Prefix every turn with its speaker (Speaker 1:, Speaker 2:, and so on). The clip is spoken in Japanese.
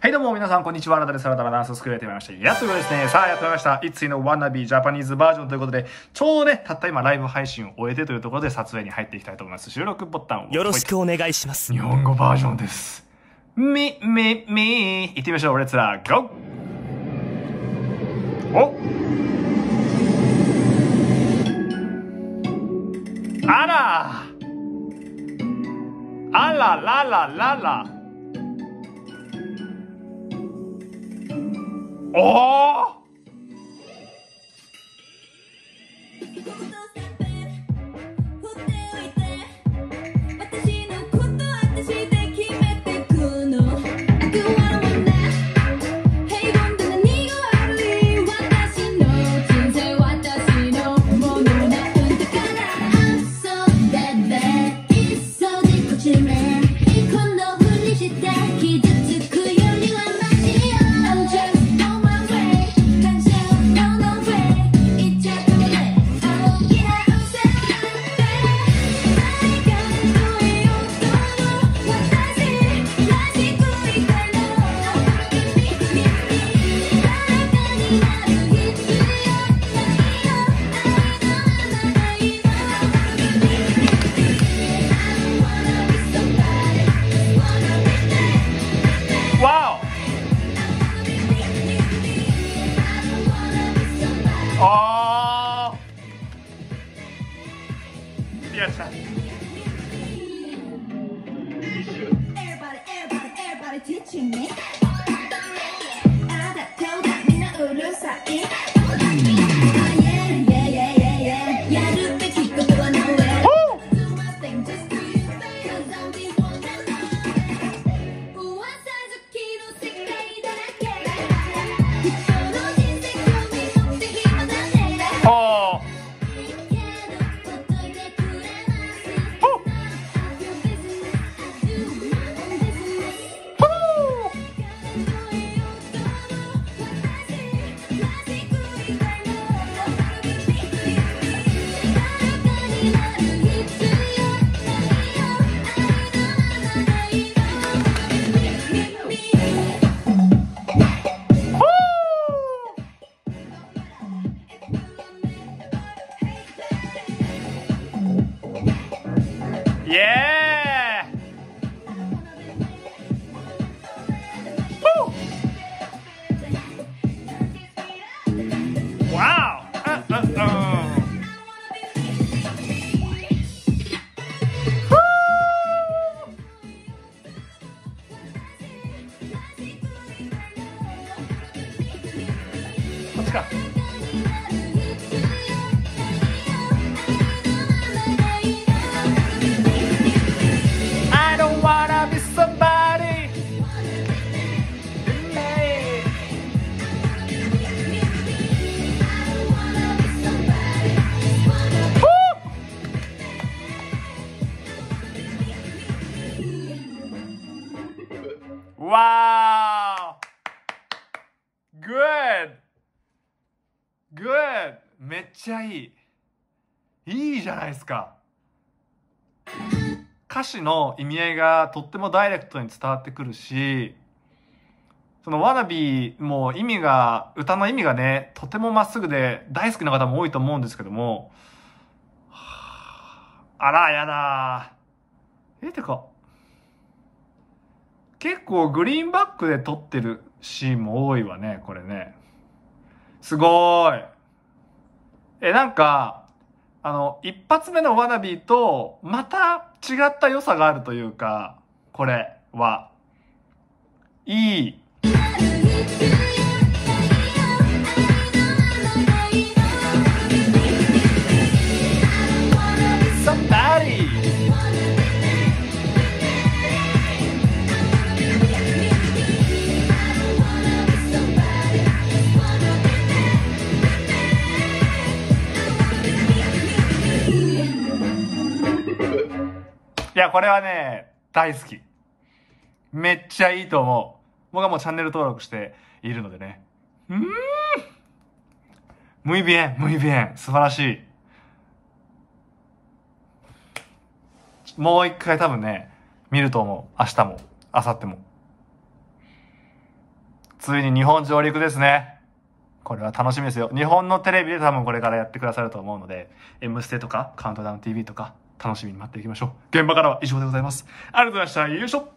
Speaker 1: はいどうも皆さんこんにちは。あなたでサラダラダンススクールやってまいりました。やっとですね、さあやってまいりました。いついのワナビージャパニーズバージョンということで、ちょうどね、たった今ライブ配信を終えてというところで撮影に入っていきたいと思います。収録ボタンを。
Speaker 2: よろしくお願いします。
Speaker 1: 日本語バージョンです。み、み、み、行ってみましょう。レッツラゴーおあらあらららららおーいらっしゃい
Speaker 3: Everybody, everybody, everybody teaching me.
Speaker 1: イエーイわおうんわー Good! Good! めっちゃいい。いいじゃないですか。歌詞の意味合いがとってもダイレクトに伝わってくるし、そのわなびも意味が、歌の意味がね、とてもまっすぐで大好きな方も多いと思うんですけども、ああら、やだえ、てか、結構グリーンバックで撮ってるシーンも多いわね、これね。すごーい。え、なんか、あの、一発目のワナビーと、また違った良さがあるというか、これは。いい。や、これはね、大好き。めっちゃいいと思う。僕はもうチャンネル登録しているのでね。うーん Muy bien, muy bien. 素晴らしい。もう一回多分ね、見ると思う。明日も、明後日も。ついに日本上陸ですね。これは楽しみですよ。日本のテレビで多分これからやってくださると思うので、M ステとかカウントダウン TV とか楽しみに待っていきましょう。現場からは以上でございます。ありがとうございました。よいしょ